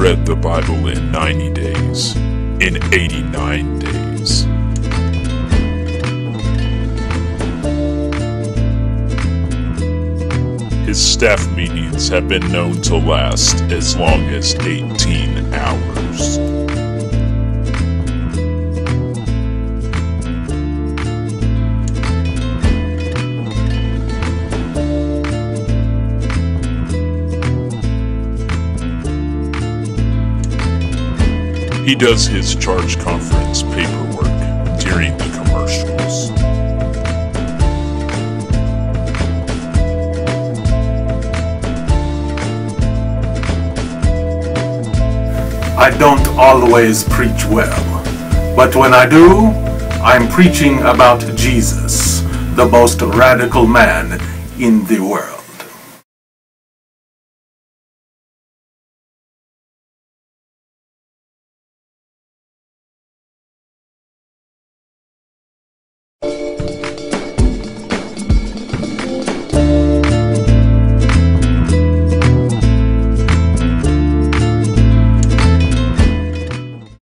read the Bible in 90 days, in 89 days. His staff meetings have been known to last as long as 18 hours. He does his charge conference paperwork during the commercials. I don't always preach well, but when I do, I'm preaching about Jesus, the most radical man in the world.